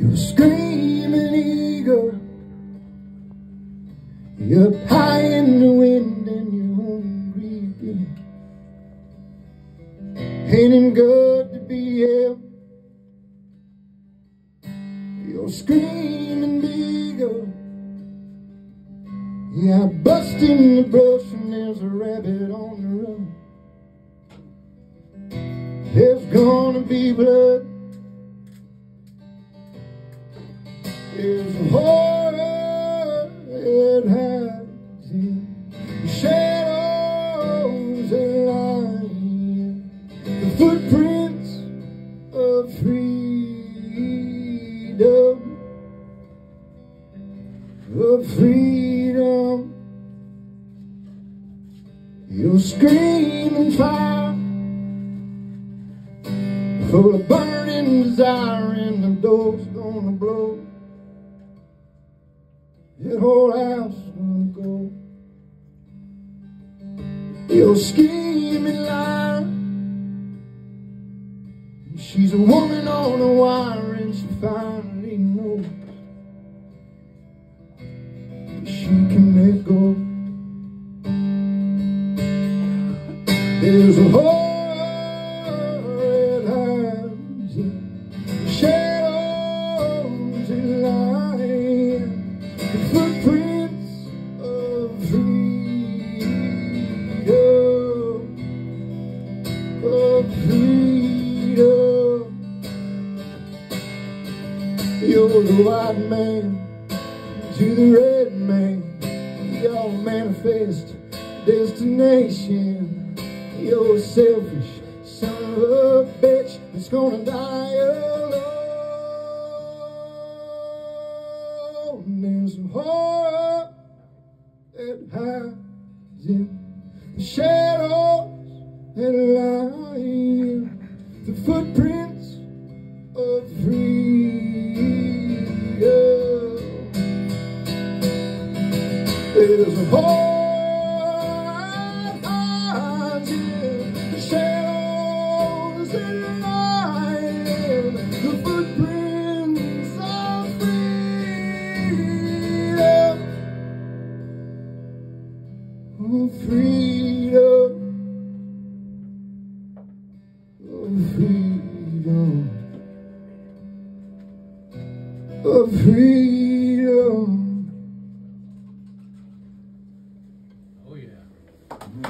You're screaming eagle. You're high in the wind and you're hungry again. Ain't good to be here? You're screaming eagle. Yeah, I bust in the brush and there's a rabbit on the run. There's gonna be blood. That hides in the shadows that lie the footprints of freedom, of freedom. You're screaming fire. Full of burning desire and the door's gonna blow that whole house gonna go. You're scheming liar. She's a woman on a wire and she finally knows she can let go. There's a You're the white man to the red man. Y'all manifest destination. You're a selfish son of a bitch that's gonna die alone. There's a horror that hides in the shadows is a hard. The shadows and the footprints of freedom. Freedom. Freedom.